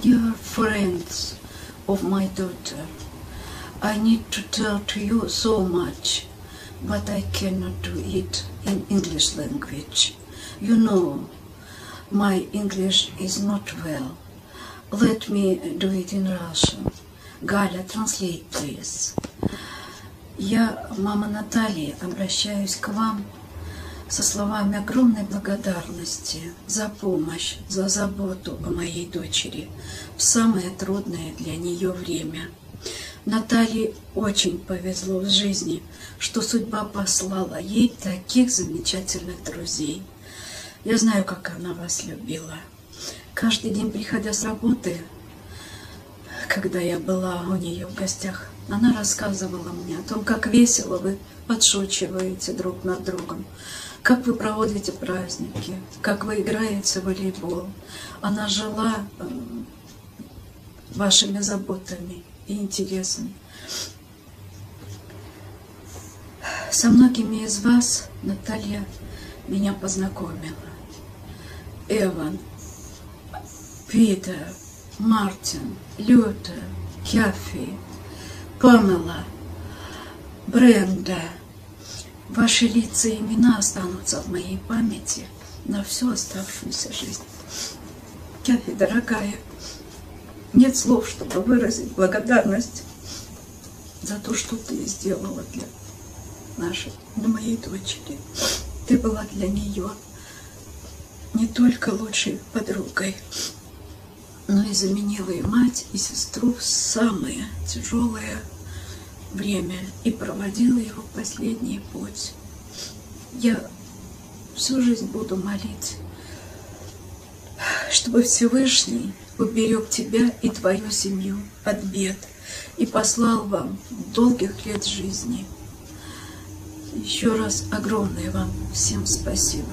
Dear friends of my daughter, I need to tell to you so much, but I cannot do it in English language. You know, my English is not well. Let me do it in Russian. Галя, translate, please. Я, мама Натальи, обращаюсь к вам со словами огромной благодарности за помощь, за заботу о моей дочери в самое трудное для нее время. Наталье очень повезло в жизни, что судьба послала ей таких замечательных друзей. Я знаю, как она вас любила. Каждый день, приходя с работы, когда я была у нее в гостях, она рассказывала мне о том, как весело вы подшучиваете друг над другом, как вы проводите праздники, как вы играете в волейбол. Она жила э, вашими заботами и интересами. Со многими из вас Наталья меня познакомила. Эван, Питер, Мартин, Люта, Кяфи, Памела, Бренда. Ваши лица и имена останутся в моей памяти на всю оставшуюся жизнь. Кяфи, дорогая, нет слов, чтобы выразить благодарность за то, что ты сделала для нашей, для моей дочери. Ты была для нее не только лучшей подругой, но и заменила и мать, и сестру в самое тяжелое время и проводила его последний путь. Я всю жизнь буду молить, чтобы Всевышний уберег тебя и твою семью от бед и послал вам долгих лет жизни. Еще раз огромное вам всем спасибо.